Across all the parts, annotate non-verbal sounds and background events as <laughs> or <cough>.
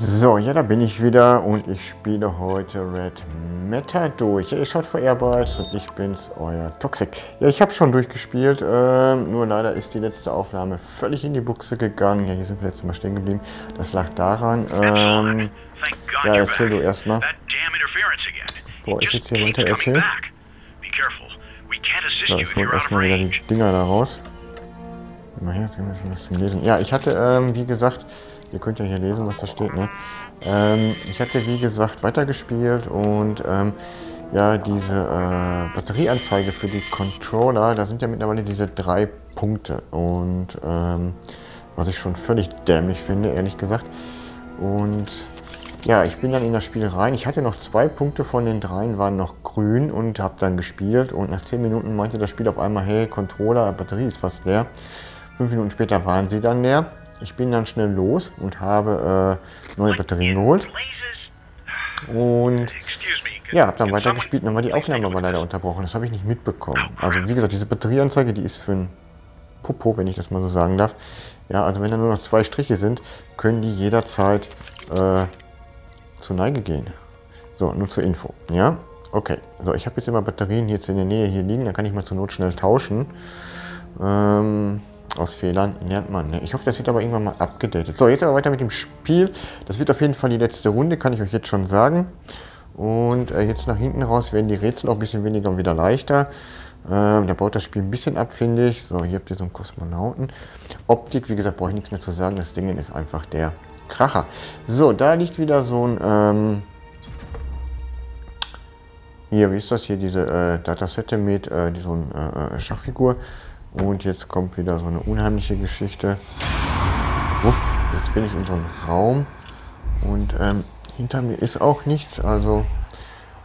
So, ja, da bin ich wieder und ich spiele heute Red Matter durch. Ja, ihr schaut vor Airbytes und ich bin's, euer Toxic. Ja, ich habe schon durchgespielt, äh, nur leider ist die letzte Aufnahme völlig in die Buchse gegangen. Ja, hier sind wir letztes Mal stehen geblieben. Das lag daran. Ähm, ja, erzähl du erstmal. Bevor ich jetzt hier weiter erzähle. So, ich hole erstmal wieder die Dinger da raus. Mal her, zum Lesen. Ja, ich hatte, ähm, wie gesagt, Ihr könnt ja hier lesen, was da steht. Ne? Ähm, ich hatte wie gesagt weitergespielt und ähm, ja, diese äh, Batterieanzeige für die Controller, da sind ja mittlerweile diese drei Punkte und ähm, was ich schon völlig dämlich finde, ehrlich gesagt. Und ja, ich bin dann in das Spiel rein. Ich hatte noch zwei Punkte von den dreien waren noch grün und habe dann gespielt und nach zehn Minuten meinte das Spiel auf einmal, hey, Controller, Batterie ist fast leer. Fünf Minuten später waren sie dann leer. Ich bin dann schnell los und habe äh, neue Batterien geholt. Und ja, habe dann weitergespielt. Nochmal die Aufnahme war leider unterbrochen. Das habe ich nicht mitbekommen. Also wie gesagt, diese Batterieanzeige, die ist für ein Popo, wenn ich das mal so sagen darf. Ja, also wenn da nur noch zwei Striche sind, können die jederzeit äh, zur Neige gehen. So, nur zur Info. Ja, okay. So, ich habe jetzt immer Batterien jetzt in der Nähe hier liegen. Dann kann ich mal zur Not schnell tauschen. Ähm, aus Fehlern lernt man. Ne? Ich hoffe, das wird aber irgendwann mal abgedatet. So, jetzt aber weiter mit dem Spiel. Das wird auf jeden Fall die letzte Runde, kann ich euch jetzt schon sagen. Und äh, jetzt nach hinten raus werden die Rätsel auch ein bisschen weniger und wieder leichter. Ähm, da baut das Spiel ein bisschen ab, finde ich. So, hier habt ihr so einen Kosmonauten. Optik, wie gesagt, brauche ich nichts mehr zu sagen. Das Ding ist einfach der Kracher. So, da liegt wieder so ein... Ähm, hier, wie ist das hier, diese äh, Datasette mit äh, so eine äh, Schachfigur. Und jetzt kommt wieder so eine unheimliche Geschichte. Uff, jetzt bin ich in so einem Raum und ähm, hinter mir ist auch nichts. Also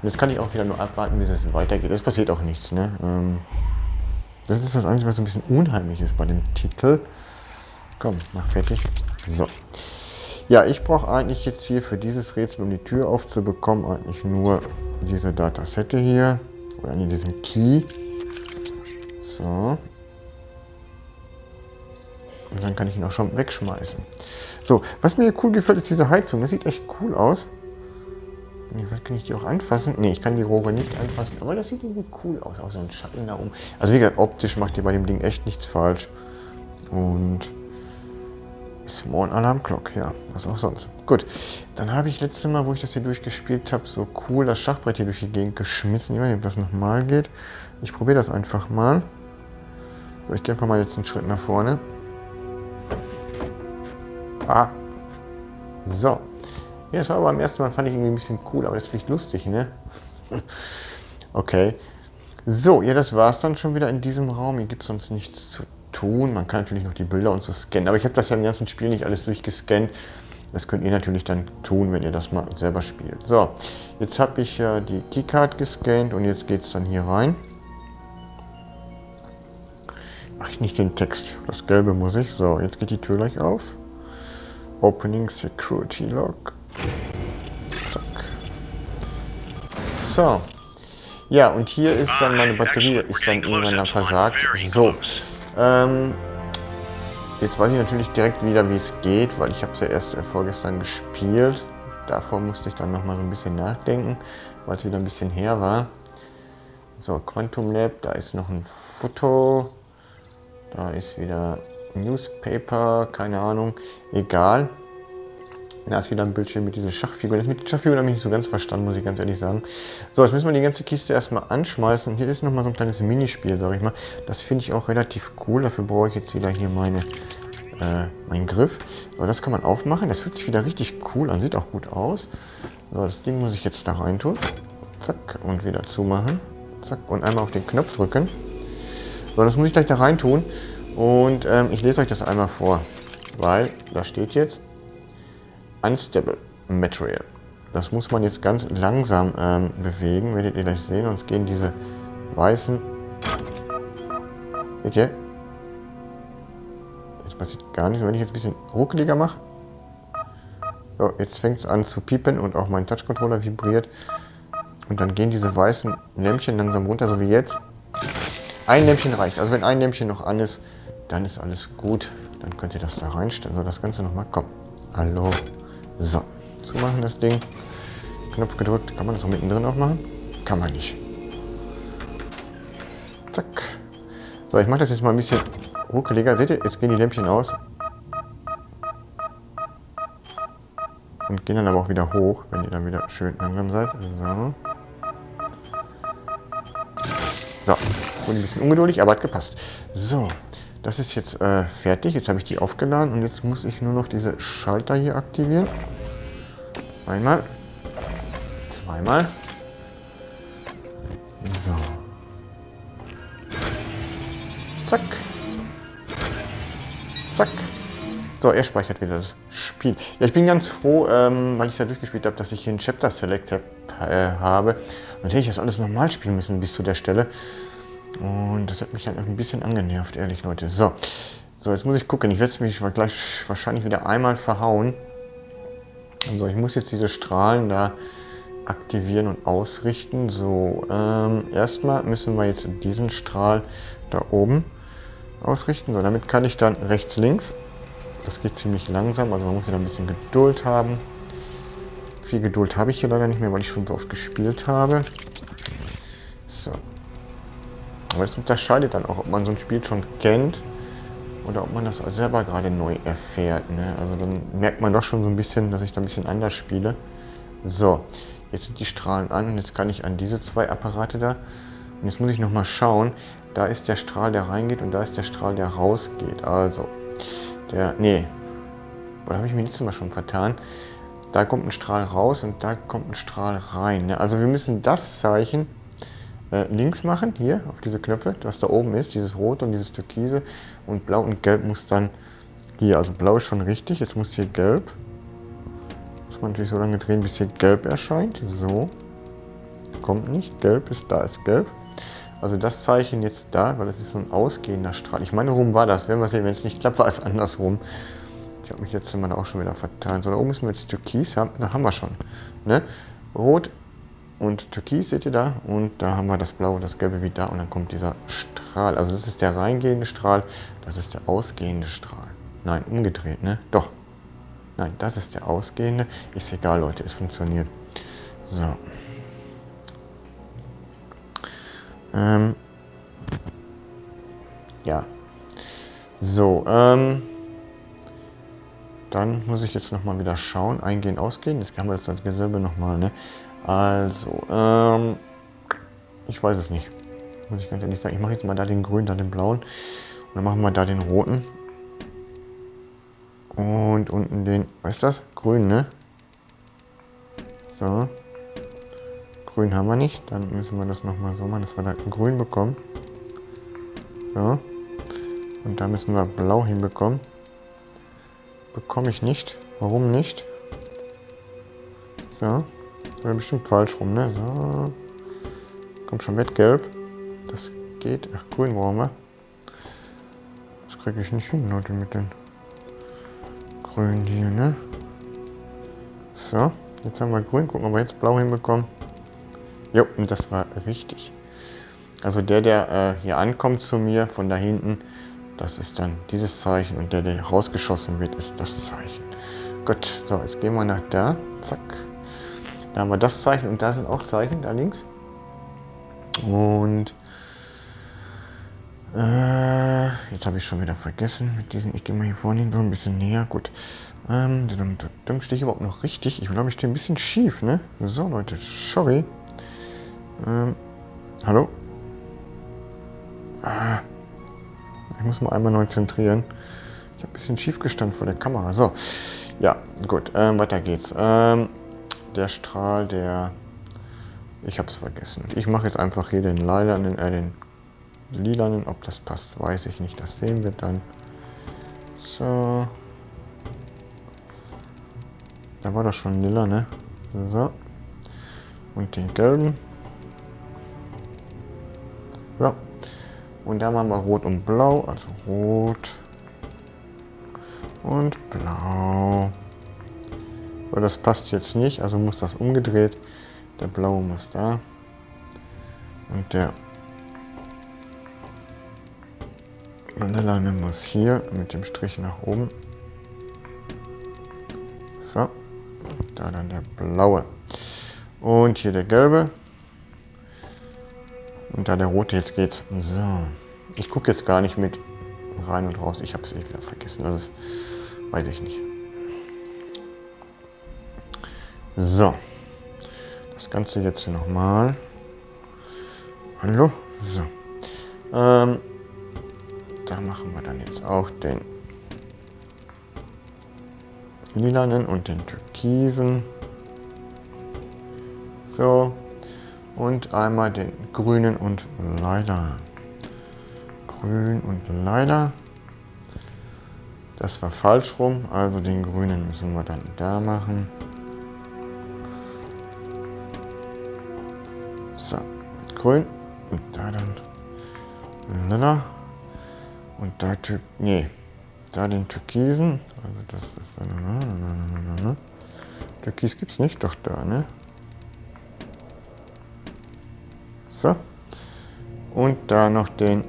jetzt kann ich auch wieder nur abwarten, wie es weitergeht. Es passiert auch nichts. Ne? Ähm, das ist das Einzige, was ein bisschen unheimlich ist bei dem Titel. Komm, mach fertig. So. Ja, ich brauche eigentlich jetzt hier für dieses Rätsel, um die Tür aufzubekommen, eigentlich nur diese Datasette hier. Oder nee, diesen Key. So, dann kann ich ihn auch schon wegschmeißen. So, was mir cool gefällt, ist diese Heizung. Das sieht echt cool aus. Kann ich die auch anfassen? Ne, ich kann die Rohre nicht anfassen, aber das sieht irgendwie cool aus. Auch so ein Schatten da oben. Also wie gesagt, optisch macht ihr bei dem Ding echt nichts falsch. Und Small Alarm Clock, ja, was auch sonst. Gut, dann habe ich letztes Mal, wo ich das hier durchgespielt habe, so cool das Schachbrett hier durch die Gegend geschmissen. Ich weiß nicht, ob das nochmal geht. Ich probiere das einfach mal. So, ich gehe einfach mal jetzt einen Schritt nach vorne. Ah. So. Ja, das war aber beim ersten Mal fand ich irgendwie ein bisschen cool, aber das ist vielleicht lustig, ne? <laughs> okay. So, ja, das war es dann schon wieder in diesem Raum. Hier gibt es sonst nichts zu tun. Man kann natürlich noch die Bilder und so scannen, aber ich habe das ja im ganzen Spiel nicht alles durchgescannt. Das könnt ihr natürlich dann tun, wenn ihr das mal selber spielt. So, jetzt habe ich äh, die Keycard gescannt und jetzt geht es dann hier rein. Ach, nicht den Text. Das Gelbe muss ich. So, jetzt geht die Tür gleich auf. Opening Security Log. Zack. So. Ja, und hier ist dann meine Batterie, ist dann irgendwann dann versagt. So. Ähm, jetzt weiß ich natürlich direkt wieder, wie es geht, weil ich habe es ja erst vorgestern gespielt. Davor musste ich dann nochmal so ein bisschen nachdenken, weil es wieder ein bisschen her war. So, Quantum Lab, da ist noch ein Foto. Da ist wieder Newspaper, keine Ahnung, egal. Da ist wieder ein Bildschirm mit diesen Schachfiguren. Das mit den Schachfiguren habe ich nicht so ganz verstanden, muss ich ganz ehrlich sagen. So, jetzt müssen wir die ganze Kiste erstmal anschmeißen. Und hier ist nochmal so ein kleines Minispiel, sage ich mal. Das finde ich auch relativ cool. Dafür brauche ich jetzt wieder hier meine, äh, meinen Griff. So, das kann man aufmachen. Das fühlt sich wieder richtig cool an. Sieht auch gut aus. So, das Ding muss ich jetzt da rein tun. Zack, und wieder zumachen. Zack, und einmal auf den Knopf drücken. So, das muss ich gleich da rein tun. Und ähm, ich lese euch das einmal vor, weil da steht jetzt Unstable Material. Das muss man jetzt ganz langsam ähm, bewegen, werdet ihr gleich sehen, sonst gehen diese weißen... Seht ihr? Jetzt passiert gar nichts, wenn ich jetzt ein bisschen ruckeliger mache. So, jetzt fängt es an zu piepen und auch mein Touch-Controller vibriert. Und dann gehen diese weißen Lämpchen langsam runter, so wie jetzt. Ein Lämpchen reicht. Also wenn ein Lämpchen noch an ist, dann ist alles gut. Dann könnt ihr das da reinstellen. So, das Ganze nochmal. Komm. Hallo. So. zu machen, das Ding. Knopf gedrückt. Kann man das auch mittendrin aufmachen? Kann man nicht. Zack. So, ich mache das jetzt mal ein bisschen ruckeliger. Seht ihr, jetzt gehen die Lämpchen aus. Und gehen dann aber auch wieder hoch, wenn ihr dann wieder schön langsam seid. So, ein bisschen ungeduldig, aber hat gepasst. So, das ist jetzt äh, fertig. Jetzt habe ich die aufgeladen und jetzt muss ich nur noch diese Schalter hier aktivieren. Einmal. Zweimal. So. Zack. Zack. So, er speichert wieder das Spiel. Ja, ich bin ganz froh, ähm, weil ich da durchgespielt habe, dass ich hier einen Chapter Selector äh, habe. Dann hätte ich das alles nochmal spielen müssen bis zu der Stelle. Und das hat mich dann ein bisschen angenervt, ehrlich Leute. So, so jetzt muss ich gucken. Ich werde mich gleich wahrscheinlich wieder einmal verhauen. Also ich muss jetzt diese Strahlen da aktivieren und ausrichten. So, ähm, erstmal müssen wir jetzt diesen Strahl da oben ausrichten. So, damit kann ich dann rechts, links. Das geht ziemlich langsam, also man muss ja ein bisschen Geduld haben. Viel Geduld habe ich hier leider nicht mehr, weil ich schon so oft gespielt habe. So. Aber das unterscheidet dann auch, ob man so ein Spiel schon kennt oder ob man das selber gerade neu erfährt. Ne? Also dann merkt man doch schon so ein bisschen, dass ich da ein bisschen anders spiele. So, jetzt sind die Strahlen an und jetzt kann ich an diese zwei Apparate da. Und jetzt muss ich nochmal schauen, da ist der Strahl, der reingeht und da ist der Strahl, der rausgeht. Also, der, nee, da habe ich nicht zum Beispiel schon vertan. Da kommt ein Strahl raus und da kommt ein Strahl rein. Ne? Also wir müssen das Zeichen äh, links machen, hier auf diese Knöpfe, was da oben ist, dieses Rot und dieses Türkise und Blau und Gelb muss dann hier, also Blau ist schon richtig, jetzt muss hier Gelb, muss man natürlich so lange drehen, bis hier Gelb erscheint, so, kommt nicht, Gelb ist, da ist Gelb, also das Zeichen jetzt da, weil das ist so ein ausgehender Strahl, ich meine, rum war das, werden wir sehen, wenn es nicht klappt, war es andersrum, ich habe mich jetzt immer auch schon wieder vertan, so da oben müssen wir jetzt Türkis haben, da haben wir schon, ne? Rot, und Türkis seht ihr da und da haben wir das Blaue und das Gelbe wie da und dann kommt dieser Strahl. Also das ist der reingehende Strahl, das ist der ausgehende Strahl. Nein, umgedreht, ne? Doch. Nein, das ist der ausgehende. Ist egal, Leute, es funktioniert. So. Ähm. Ja. So, ähm. Dann muss ich jetzt nochmal wieder schauen. Eingehen, ausgehen. Jetzt haben wir das Gesilbe nochmal, ne? Also, ähm, ich weiß es nicht. Muss ich ganz ehrlich sagen. Ich mache jetzt mal da den grünen, da den blauen. Und dann machen wir da den roten. Und unten den, was ist das? Grün, ne? So. Grün haben wir nicht. Dann müssen wir das nochmal so machen, dass wir da grün bekommen. So. Und da müssen wir blau hinbekommen. Bekomme ich nicht. Warum nicht? So. Wäre bestimmt falsch rum, ne? So. Kommt schon mit, gelb. Das geht. Ach, grün brauchen wir. Das kriege ich nicht hin, Leute, mit den grünen hier, ne? So, jetzt haben wir grün. Gucken, ob wir jetzt blau hinbekommen. Jo, und das war richtig. Also der, der äh, hier ankommt zu mir von da hinten, das ist dann dieses Zeichen. Und der, der rausgeschossen wird, ist das Zeichen. Gut, so, jetzt gehen wir nach da. Zack. Da haben wir das Zeichen und da sind auch Zeichen, da links. Und äh, jetzt habe ich schon wieder vergessen mit diesen. Ich gehe mal hier vorne so ein bisschen näher. Gut. Ähm, stehe ich überhaupt noch richtig. Ich glaube, ich stehe ein bisschen schief, ne? So, Leute, sorry. Ähm, hallo? Ah, ich muss mal einmal neu zentrieren. Ich habe ein bisschen schief gestanden vor der Kamera. So, ja, gut. Ähm, weiter geht's. Ähm, der Strahl, der... Ich habe es vergessen. Ich mache jetzt einfach hier den lilanen, äh, den lilanen. Ob das passt, weiß ich nicht. Das sehen wir dann. So. Da war das schon lila, ne? So. Und den gelben. Ja. Und da machen wir rot und blau. Also rot und blau. Aber das passt jetzt nicht, also muss das umgedreht. Der blaue muss da. Und der lilane muss hier mit dem Strich nach oben. So. Da da dann der blaue. Und hier der gelbe. Und da der rote, jetzt geht's. So. Ich gucke jetzt gar nicht mit rein und raus. Ich habe es eh wieder vergessen. Das ist, weiß ich nicht. So. Das Ganze jetzt hier nochmal. Hallo? So. Ähm, da machen wir dann jetzt auch den lilanen und den türkisen. So. Und einmal den grünen und lila. Grün und lila. Das war falsch rum, also den grünen müssen wir dann da machen. Grün und da dann lila. Und da Typ, nee, da den türkisen. Also das ist eine, Türkis gibt's nicht, doch da, ne? So. Und da noch den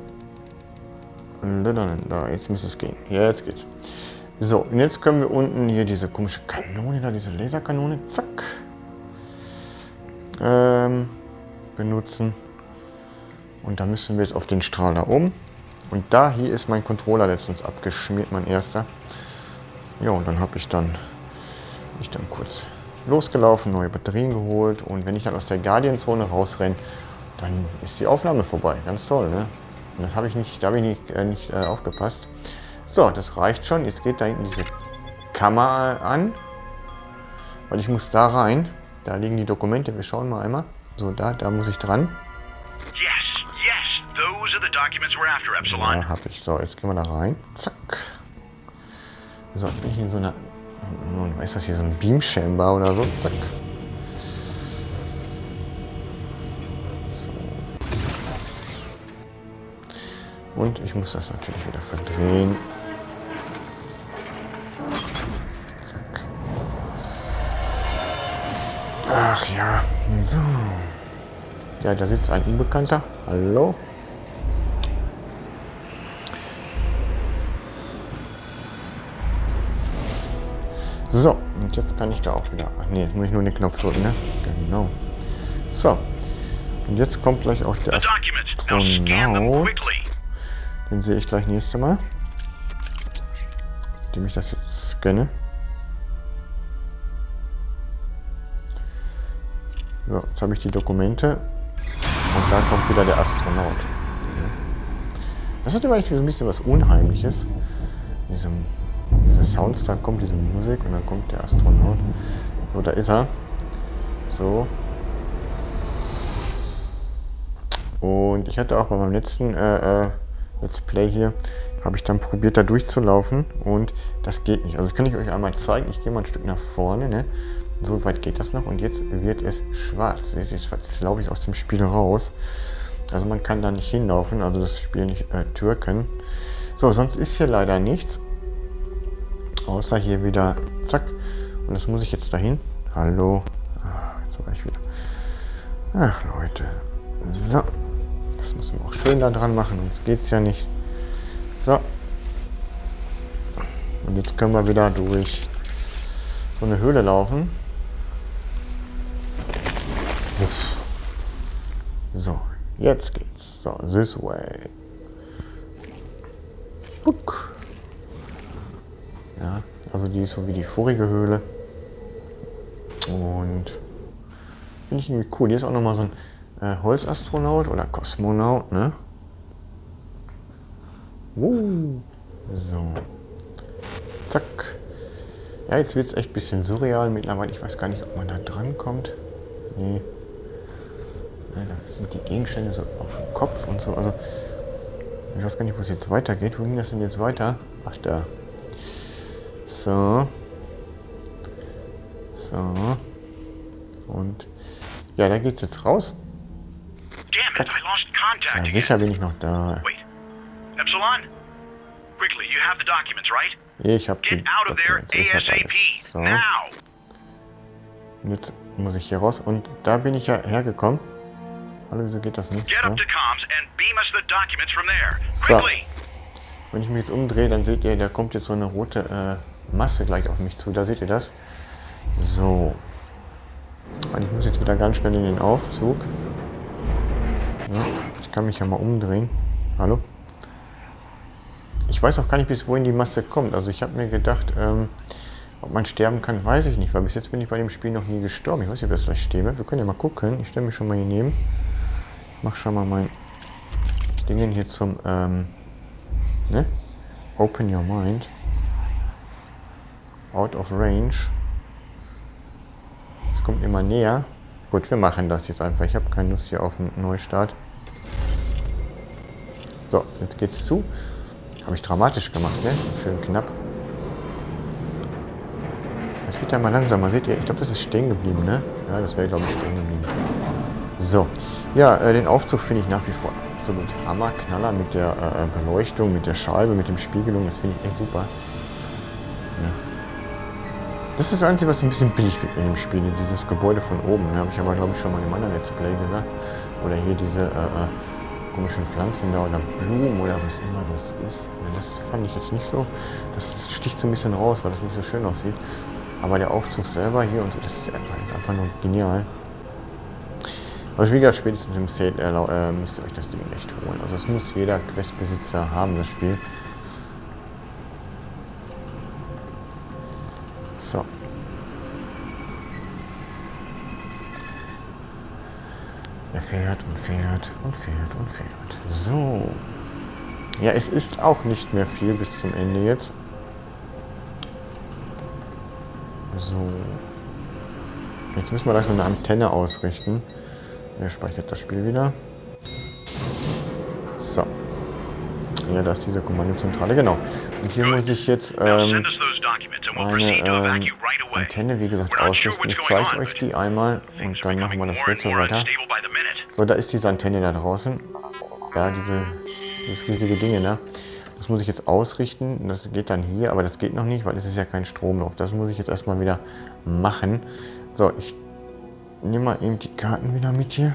da, jetzt müsste es gehen. Ja, jetzt geht's. So, und jetzt können wir unten hier diese komische Kanone da, diese Laserkanone, zack, ähm, benutzen. Und da müssen wir jetzt auf den Strahl da oben. Und da hier ist mein Controller letztens abgeschmiert, mein erster. Ja, und dann habe ich dann, ich dann kurz losgelaufen, neue Batterien geholt. Und wenn ich dann aus der Guardian-Zone rausrenne, dann ist die Aufnahme vorbei. Ganz toll, ne? Und das habe ich nicht, da habe ich nicht, äh, nicht äh, aufgepasst. So, das reicht schon. Jetzt geht da hinten diese Kamera an. Weil ich muss da rein. Da liegen die Dokumente. Wir schauen mal einmal. So, da, da muss ich dran. Ja, habe ich. So, jetzt gehen wir da rein. Zack. So, bin ich in so einer... Ist das hier so ein Beam Chamber oder so? Zack. Und ich muss das natürlich wieder verdrehen. Zack. Ach ja, so. Ja, da sitzt ein Unbekannter. Hallo? So, und jetzt kann ich da auch wieder... Ach nee, jetzt muss ich nur den Knopf drücken, ne? Genau. So. Und jetzt kommt gleich auch der Astronaut. Den sehe ich gleich nächste Mal. Indem ich das jetzt scanne. So, jetzt habe ich die Dokumente. Und da kommt wieder der Astronaut. Das hat immer so ein bisschen was Unheimliches. Diese, diese Sounds, da kommt diese Musik und dann kommt der Astronaut. So, da ist er. So. Und ich hatte auch bei meinem letzten äh, äh, Let's Play hier, habe ich dann probiert, da durchzulaufen und das geht nicht. Also das kann ich euch einmal zeigen. Ich gehe mal ein Stück nach vorne, ne? So weit geht das noch und jetzt wird es schwarz. Jetzt, jetzt laufe ich aus dem Spiel raus. Also man kann da nicht hinlaufen, also das Spiel nicht äh, türken. So, sonst ist hier leider nichts. Außer hier wieder, zack. Und das muss ich jetzt dahin. Hallo. Ah, jetzt war ich wieder. Ach, Leute. So. Das müssen wir auch schön da dran machen, sonst geht es ja nicht. So. Und jetzt können wir wieder durch so eine Höhle laufen. So, jetzt geht's. So, this way. Look. Ja, also die ist so wie die vorige Höhle. Und finde ich irgendwie cool. Hier ist auch nochmal so ein äh, Holzastronaut oder Kosmonaut, ne? Uh, so. Zack. Ja, jetzt wird es echt ein bisschen surreal mittlerweile. Ich weiß gar nicht, ob man da dran kommt. Nee. Ja, da sind die Gegenstände so auf dem Kopf und so. Also, ich weiß gar nicht, wo es jetzt weitergeht. Wo ging das denn jetzt weiter? Ach, da. So. So. Und ja, da geht es jetzt raus. Ja, sicher bin ich noch da. Ich habe die Documents. Ich hab alles. So. Und jetzt muss ich hier raus. Und da bin ich ja hergekommen. Hallo, wieso geht das nicht? So. so. Wenn ich mich jetzt umdrehe, dann seht ihr, da kommt jetzt so eine rote äh, Masse gleich auf mich zu. Da seht ihr das. So. Und ich muss jetzt wieder ganz schnell in den Aufzug. Ja, ich kann mich ja mal umdrehen. Hallo? Ich weiß auch gar nicht, bis wohin die Masse kommt. Also ich habe mir gedacht, ähm, ob man sterben kann, weiß ich nicht, weil bis jetzt bin ich bei dem Spiel noch nie gestorben. Ich weiß nicht, ob das gleich sterbe. Wir können ja mal gucken. Ich stelle mich schon mal hier neben. Mach schon mal mein Ding hier zum, ähm, ne? Open your mind. Out of range. Es kommt immer näher. Gut, wir machen das jetzt einfach. Ich habe keine Lust hier auf einen Neustart. So, jetzt geht's zu. Habe ich dramatisch gemacht, ne? Schön knapp. Es wird ja mal langsamer, seht ihr? Ich glaube, das ist stehen geblieben, ne? Ja, das wäre, glaube ich, stehen geblieben. So. Ja, äh, den Aufzug finde ich nach wie vor absolut Hammer. Knaller mit der äh, Beleuchtung, mit der Scheibe, mit dem Spiegelung. Das finde ich echt super. Das ist das Einzige, was ein bisschen billig wird in dem Spiel. Dieses Gebäude von oben. Ne? Habe ich aber, glaube ich, schon mal in einem anderen Let's Play gesagt. Oder hier diese äh, äh komischen Pflanzen da oder Blumen oder was immer das ist. Das fand ich jetzt nicht so. Das sticht so ein bisschen raus, weil das nicht so schön aussieht. Aber der Aufzug selber hier und so, das ist einfach, das ist einfach nur genial. Also wie gesagt, spätestens im Sale äh, müsst ihr euch das Ding echt holen. Also es muss jeder Questbesitzer haben, das Spiel. Er fährt und fährt und fährt und fährt. So. Ja, es ist auch nicht mehr viel bis zum Ende jetzt. So. Jetzt müssen wir das eine Antenne ausrichten. Er speichert das Spiel wieder. So. Ja, da ist diese Kommandozentrale, genau. Und hier muss ich jetzt ähm, meine ähm, Antenne, wie gesagt, ausrichten. Ich zeige euch die einmal und dann machen wir das Rätsel weiter. So, da ist diese Antenne da draußen. Ja, diese, dieses riesige Ding, ne? Das muss ich jetzt ausrichten. Das geht dann hier, aber das geht noch nicht, weil es ist ja kein Strom drauf. Das muss ich jetzt erstmal wieder machen. So, ich nehme mal eben die Karten wieder mit hier.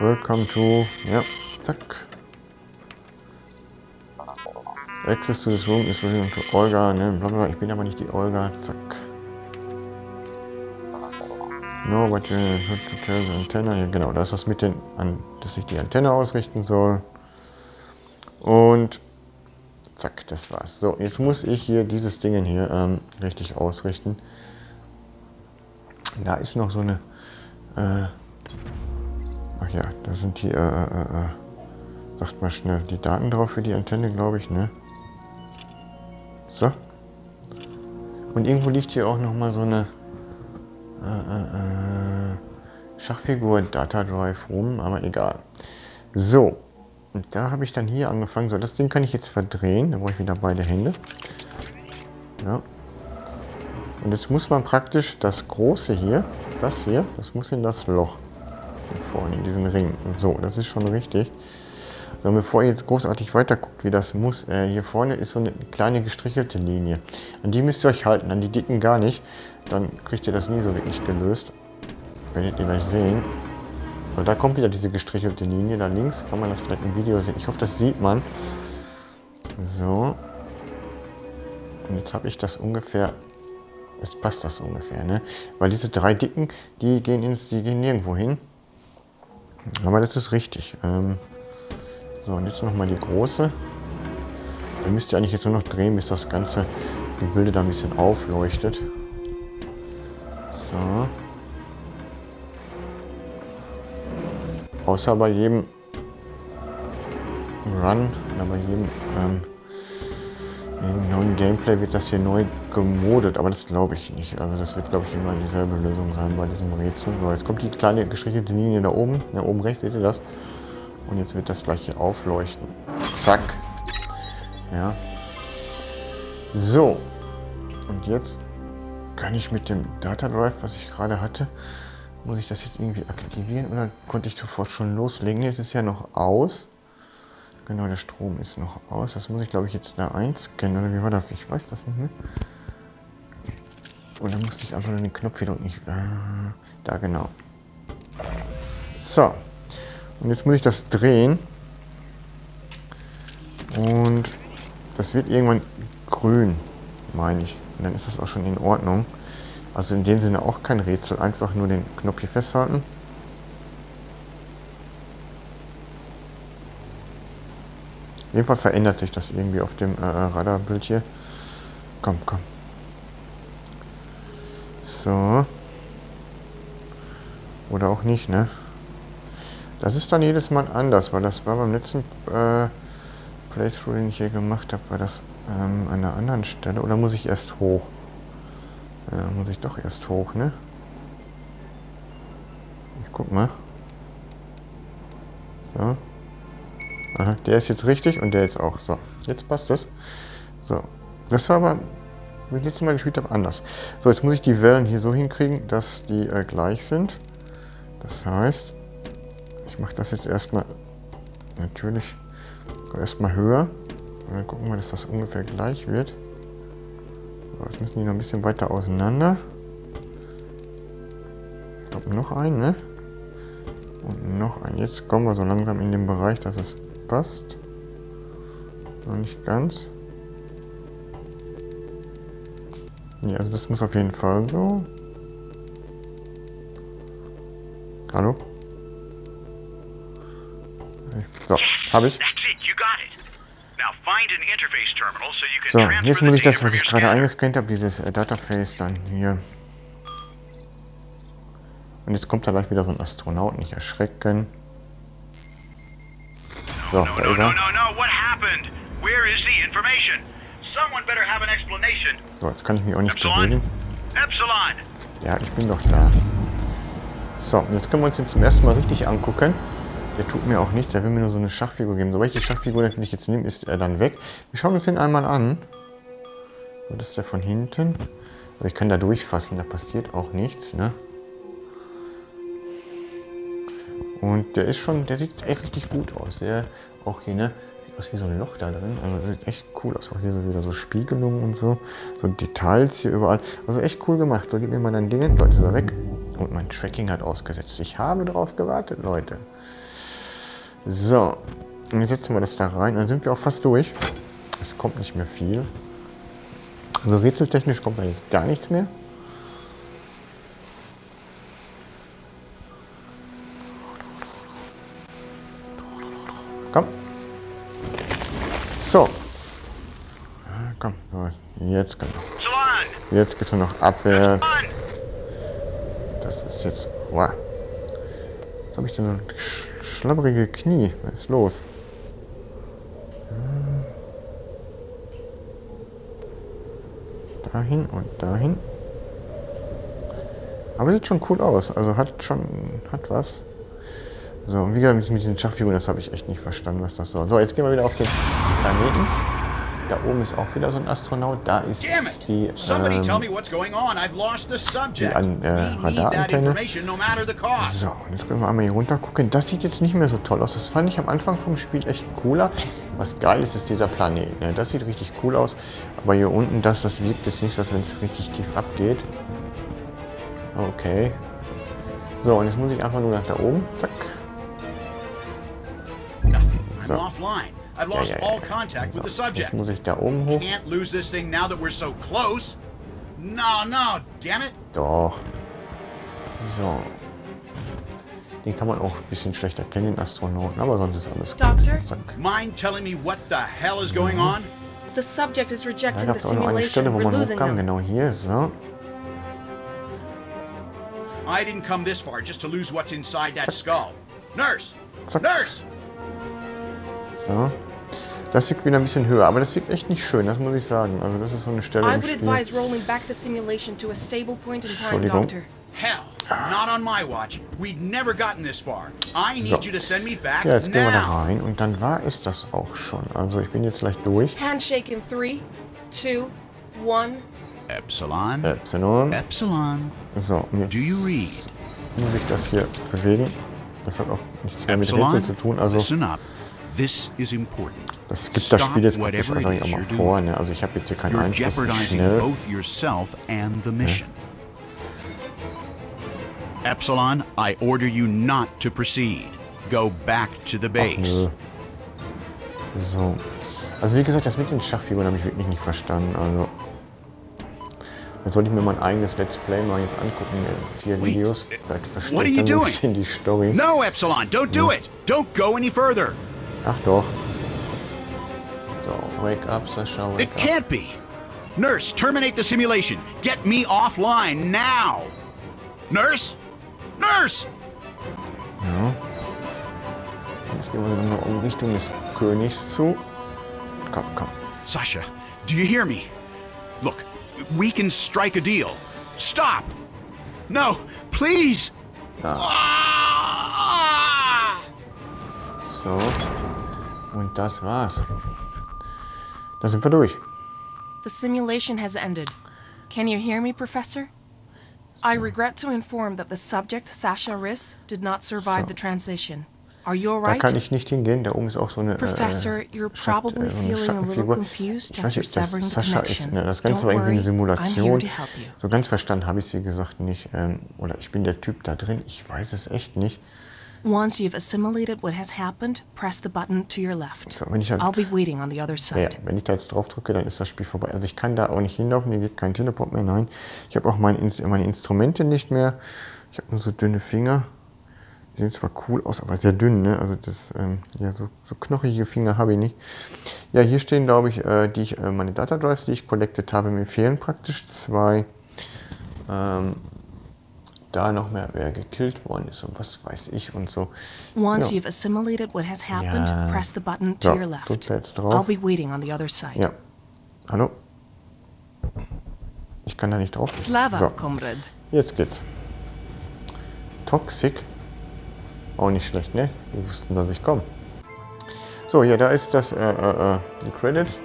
Welcome to... Ja, zack. Access to this room is related to Olga, ne, blablabla. Ich bin aber nicht die Olga, zack. No, but you have to tell the antenna. Ja, genau, da ist das mit den, an, dass ich die Antenne ausrichten soll. Und zack, das war's. So, jetzt muss ich hier dieses Ding hier ähm, richtig ausrichten. Da ist noch so eine... Äh, ach ja, da sind die... Äh, äh, äh, sagt mal schnell die Daten drauf für die Antenne, glaube ich, ne? So. Und irgendwo liegt hier auch noch mal so eine äh, äh, Schachfigur Data Drive rum, aber egal. So, da habe ich dann hier angefangen. So, das Ding kann ich jetzt verdrehen. Da brauche ich wieder beide Hände. Ja. Und jetzt muss man praktisch das große hier, das hier, das muss in das Loch. Vorne, in diesen Ring. So, das ist schon richtig. So, bevor ihr jetzt großartig weiter guckt, wie das muss, äh, hier vorne ist so eine kleine gestrichelte Linie. An die müsst ihr euch halten, an die dicken gar nicht. Dann kriegt ihr das nie so wirklich gelöst. Werdet ihr gleich sehen. So, da kommt wieder diese gestrichelte Linie. Da links kann man das vielleicht im Video sehen. Ich hoffe, das sieht man. So. Und jetzt habe ich das ungefähr... Jetzt passt das ungefähr, ne? Weil diese drei dicken, die gehen ins, die gehen nirgendwo hin. Aber das ist richtig. Ähm so, und jetzt nochmal die große. Ihr müsst ja eigentlich jetzt nur noch drehen, bis das ganze Gebilde da ein bisschen aufleuchtet. So. Außer bei jedem Run, oder bei jedem, ähm, jedem neuen Gameplay wird das hier neu gemodet, aber das glaube ich nicht. Also das wird glaube ich immer dieselbe Lösung sein bei diesem Rätsel. So, jetzt kommt die kleine gestrichelte Linie da oben, da oben rechts, seht ihr das? Und jetzt wird das gleich hier aufleuchten. Zack. Ja. So. Und jetzt kann ich mit dem Data Drive, was ich gerade hatte, muss ich das jetzt irgendwie aktivieren oder konnte ich sofort schon loslegen? Ne, es ist ja noch aus. Genau, der Strom ist noch aus. Das muss ich, glaube ich, jetzt da einscannen. Oder wie war das? Ich weiß das nicht mehr. Und dann musste ich einfach nur den Knopf wieder drücken. Äh, da genau. So. Und jetzt muss ich das drehen. Und das wird irgendwann grün. Meine ich. Und dann ist das auch schon in Ordnung. Also in dem Sinne auch kein Rätsel. Einfach nur den Knopf hier festhalten. In dem Fall verändert sich das irgendwie auf dem äh, Radarbild hier. Komm, komm. So. Oder auch nicht, ne? Das ist dann jedes Mal anders, weil das war beim letzten äh, Playthrough, den ich hier gemacht habe, war das ähm, an einer anderen Stelle. Oder muss ich erst hoch? Ja, muss ich doch erst hoch, ne? Ich guck mal. So. Aha, der ist jetzt richtig und der jetzt auch. So, jetzt passt das. So, das war aber, wie ich letztes Mal gespielt habe, anders. So, jetzt muss ich die Wellen hier so hinkriegen, dass die äh, gleich sind. Das heißt, ich mache das jetzt erstmal natürlich erstmal höher. Und dann gucken wir, dass das ungefähr gleich wird. So, jetzt müssen die noch ein bisschen weiter auseinander. Ich glaube noch ein, ne? Und noch ein. Jetzt kommen wir so langsam in den Bereich, dass es passt. Noch nicht ganz. Nee, also das muss auf jeden Fall so. Habe ich. So, jetzt muss ich das, was ich gerade eingescannt habe, dieses äh, Dataface dann hier. Und jetzt kommt da gleich wieder so ein Astronaut, nicht erschrecken. So, da ist er. So, jetzt kann ich mich auch nicht bewegen. Ja, ich bin doch da. So, jetzt können wir uns den zum ersten Mal richtig angucken. Der tut mir auch nichts, der will mir nur so eine Schachfigur geben. Sobald ich die Schachfigur natürlich jetzt nehme, ist er dann weg. Wir schauen uns den einmal an. Das ist der von hinten. Aber ich kann da durchfassen, da passiert auch nichts, ne? Und der ist schon, der sieht echt richtig gut aus. Der auch hier, ne? Sieht aus wie so ein Loch da drin. Also sieht echt cool aus. Auch hier so wieder so Spiegelungen und so. So Details hier überall. Also echt cool gemacht. So, gib mir mal dein Ding. So, ist er weg. Und mein Tracking hat ausgesetzt. Ich habe darauf gewartet, Leute. So. Und jetzt setzen wir das da rein. Dann sind wir auch fast durch. Es kommt nicht mehr viel. Also rätseltechnisch kommt da jetzt gar nichts mehr. Komm. So. Komm, jetzt kann Jetzt geht's nur noch abwärts. Das ist jetzt. Wow. Habe ich denn so schlabbrige Knie? Was ist los? Dahin und dahin. Aber sieht schon cool aus. Also hat schon, hat was. So, und wie gesagt, mit diesen Schachfiguren, das habe ich echt nicht verstanden, was das soll. So, jetzt gehen wir wieder auf den Planeten. Da oben ist auch wieder so ein Astronaut. Da ist die, ähm, die an, äh, Radarantenne. So, jetzt können wir einmal hier runter gucken. Das sieht jetzt nicht mehr so toll aus. Das fand ich am Anfang vom Spiel echt cooler. Was geil ist, ist dieser Planet. Ne? Das sieht richtig cool aus. Aber hier unten, das, das wirkt jetzt nicht, als wenn es richtig tief abgeht. Okay. So, und jetzt muss ich einfach nur nach da oben. Zack. So. I've lost ja, ja, ja. all contact with the subject. Jetzt muss ich da oben hoch. Can't lose this thing now that we're so close. No, no, damn it. Doch. So. Den kann man auch ein bisschen schlechter kennen, den Astronauten, aber sonst ist alles gut. Doctor, Zack. mind telling me what the hell is going on? The subject is rejecting da gab es auch noch eine Stelle, wo man hochkam, genau hier, so. I didn't come this far just to lose what's inside that Zack. skull. Nurse! Zack. Nurse! So. Das wiegt wieder ein bisschen höher, aber das wiegt echt nicht schön, das muss ich sagen. Also das ist so eine Stelle im Spiel. Entschuldigung. Hell, not on my watch. We'd never gotten this far. I need so. you to send me back Ja, jetzt gehen wir da rein und dann war es das auch schon. Also ich bin jetzt gleich durch. Handshake in 3, 2, 1. Epsilon. Epsilon. Epsilon. So, jetzt Do you read? muss ich das hier bewegen. Das hat auch nichts mehr mit Rätsel zu tun. Also This is important. Das gibt das Spiel jetzt praktisch einfach auch mal vor. Ne? Also ich habe jetzt hier keinen Einfluss, schnell. Both yourself and the mission. Ja. Epsilon, I order you not to proceed. Go back to the base. Ach, so. Also wie gesagt, das mit den Schachfiguren habe ich wirklich nicht verstanden. Also Dann sollte ich mir mein eigenes Let's Play mal jetzt angucken, äh, vier Wait, Videos. uh, Vielleicht verstehe ich dann ein bisschen die Story. No, Epsilon, don't do it! Don't go any further! Ach doch. Wake up, Sascha, wake It can't be! Nurse, terminate the simulation! Get me offline now! Nurse? Nurse! Ja. Jetzt gehen wir mal in Richtung des Königs zu. Komm, komm. Sasha, do you hear me? Look, we can strike a deal. Stop! No, please! Ah! So. Und das war's. Da sind wir durch. The simulation has ended. Can you hear me, Professor? I regret to inform that the subject, Sasha Riss, did not survive So. the transition. Are you all Da kann ich nicht hingehen. Da oben ist auch so eine. Professor, äh, you're Schatt- probably äh, eine feeling a little confused Ich weiß nicht, das Sascha ist. Ne, das Ganze Don't war irgendwie eine Simulation. So ganz verstanden habe ich es, wie gesagt, nicht. Ähm, oder ich bin der Typ da drin. Ich weiß es echt nicht. Once you've assimilated what has happened, press the button to your left. So, wenn ich halt- I'll be waiting on the other Ja, side. wenn ich da jetzt drauf drücke, dann ist das Spiel vorbei. Also ich kann da auch nicht hinlaufen, hier geht kein Teleport mehr, nein. Ich habe auch meine, Ins- meine Instrumente nicht mehr. Ich habe nur so dünne Finger. Die sehen zwar cool aus, aber sehr dünn, ne? Also das, ähm, ja, so, so knochige Finger habe ich nicht. Ja, hier stehen, glaube ich, äh, die ich, äh, meine Data Drives, die ich collected habe. Mir fehlen praktisch zwei. Ähm, da noch mehr, wer gekillt worden ist und was weiß ich und so. Once Ja. you've assimilated what has happened, Ja. press the button to So, your left. jetzt drauf. I'll be waiting on the other side. Ja. Hallo? Ich kann da nicht drauf. Slava, So. comrade. Jetzt geht's. Toxic. Auch nicht schlecht, ne? Wir wussten, dass ich komme. So, hier, da ist das, äh, äh, äh, die Credits.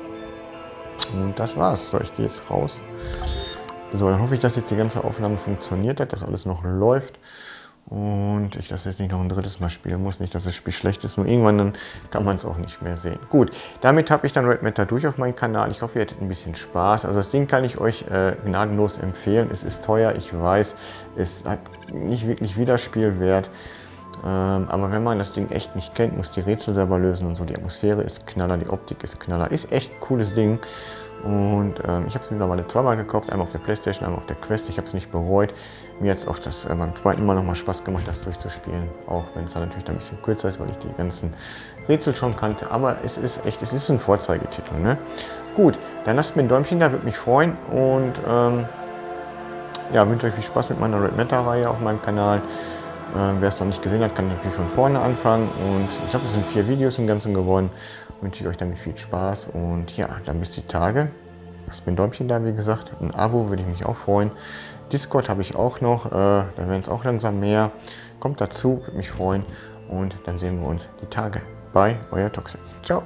Und das war's. So, ich gehe jetzt raus. So, dann hoffe ich, dass jetzt die ganze Aufnahme funktioniert hat, dass alles noch läuft. Und ich das jetzt nicht noch ein drittes Mal spielen muss. Nicht, dass das Spiel schlecht ist, nur irgendwann dann kann man es auch nicht mehr sehen. Gut, damit habe ich dann Red Matter durch auf meinem Kanal. Ich hoffe, ihr hattet ein bisschen Spaß. Also das Ding kann ich euch äh, gnadenlos empfehlen. Es ist teuer, ich weiß. Es hat nicht wirklich Wiederspielwert. Ähm, aber wenn man das Ding echt nicht kennt, muss die Rätsel selber lösen und so. Die Atmosphäre ist Knaller, die Optik ist Knaller. Ist echt ein cooles Ding. Und ähm, ich habe es mittlerweile zweimal gekauft, einmal auf der Playstation, einmal auf der Quest. Ich habe es nicht bereut. Mir hat es auch das äh, beim zweiten Mal nochmal Spaß gemacht, das durchzuspielen. Auch wenn es dann natürlich ein bisschen kürzer ist, weil ich die ganzen Rätsel schon kannte. Aber es ist echt, es ist ein Vorzeigetitel. Ne? Gut, dann lasst mir ein Däumchen da, würde mich freuen. Und ähm, ja, wünsche euch viel Spaß mit meiner Red Matter Reihe auf meinem Kanal. Ähm, Wer es noch nicht gesehen hat, kann natürlich von vorne anfangen. Und ich glaube, es sind vier Videos im Ganzen geworden. Wünsche ich euch damit viel Spaß. Und ja, dann bis die Tage. Mir ein Däumchen da, wie gesagt. Ein Abo würde ich mich auch freuen. Discord habe ich auch noch. Äh, da werden es auch langsam mehr. Kommt dazu, würde mich freuen. Und dann sehen wir uns die Tage. Bye, euer Toxic. Ciao.